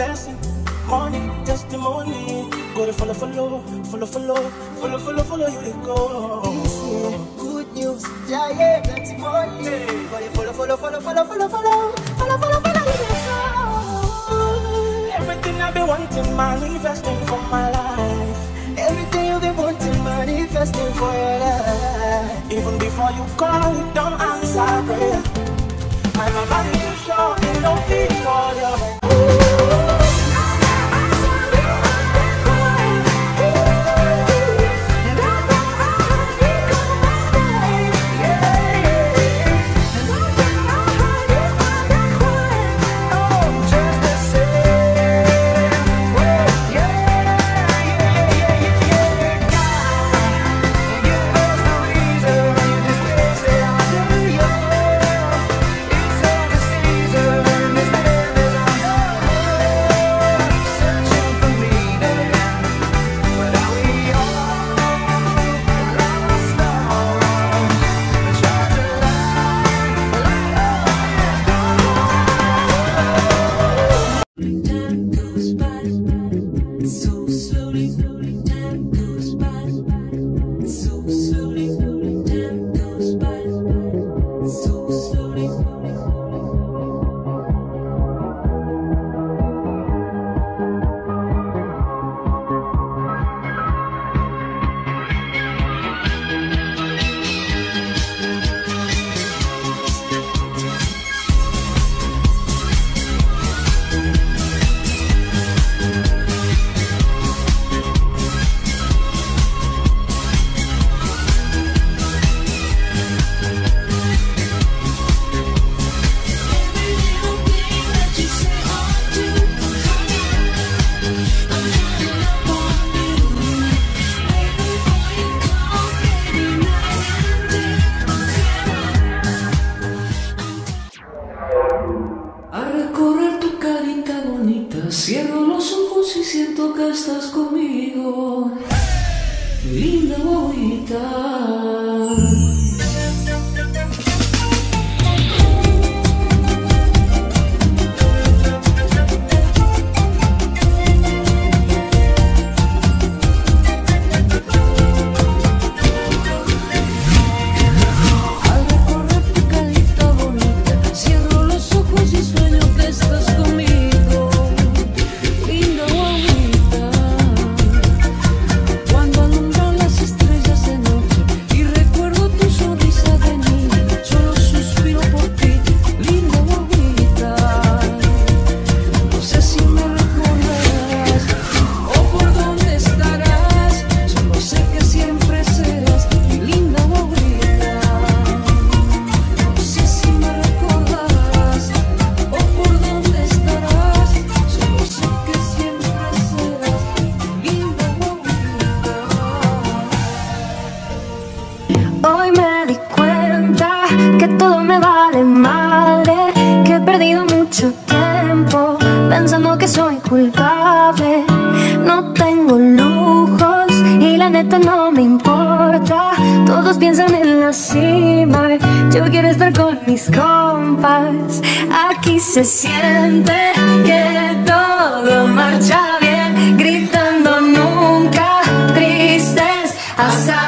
blessing, money, testimony. Go to follow, follow, follow, follow, follow, follow, follow you they go. Good news, yeah, yeah, plenty money. Go to follow, follow, follow, follow, follow, follow, follow, follow, follow you they go. Everything I've been wanting, manifesting for my life. Everything you've been wanting, manifesting for your life. Even before you call, don't answer prayer. My mama is sure, it don't feel for you. Estás conmigo. Linda bobita. Piensan en la cima, yo quiero estar con mis compas. Aquí se siente que todo marcha bien, gritando nunca tristes. Hasta